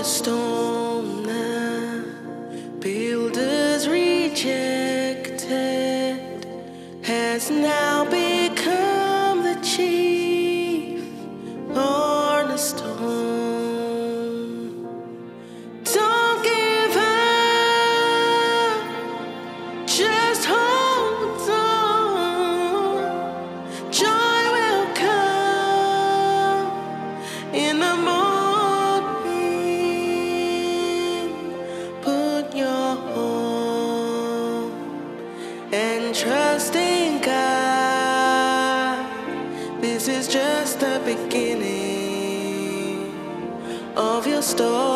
the storm now. Builders rejected has now become the chief. trust God. This is just the beginning of your story.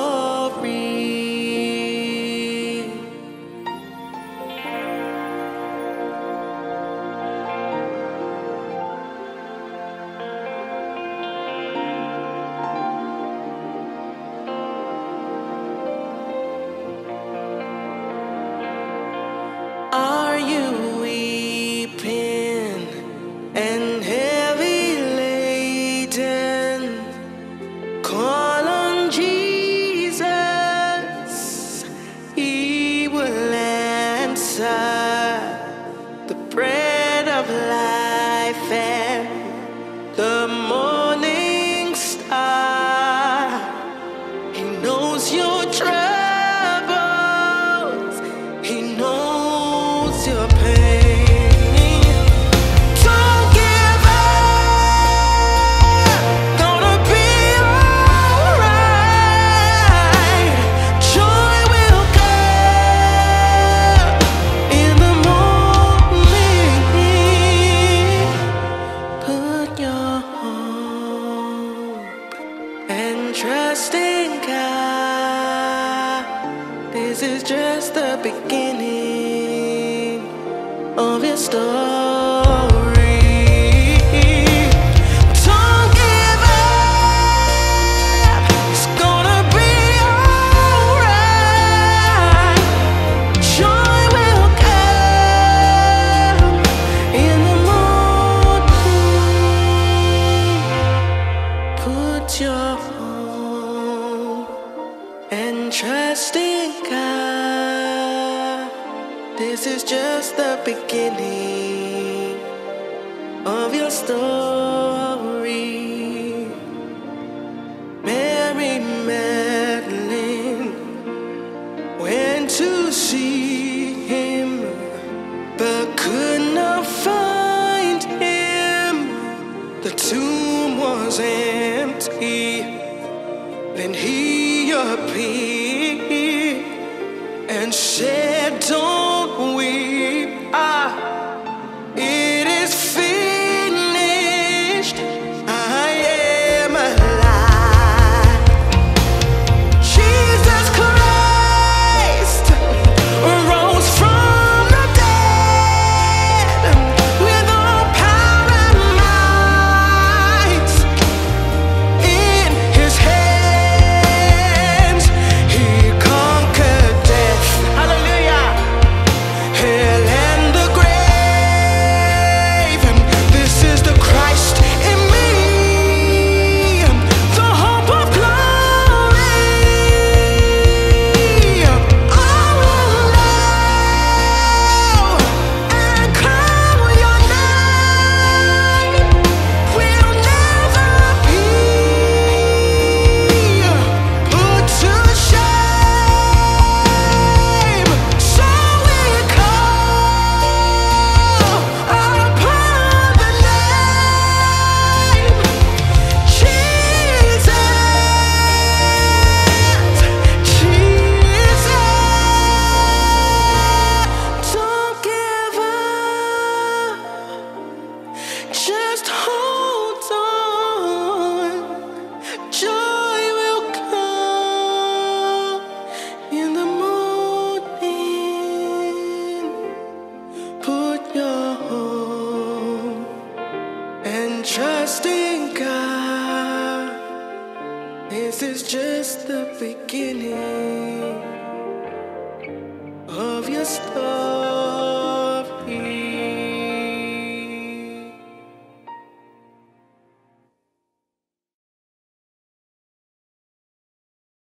of life. is just the beginning of your story. This is just the beginning of your story. Mary Magdalene went to see him, but could not find him. The tomb was empty. Then he appeared and said. and trusting God. This is just the beginning of your story.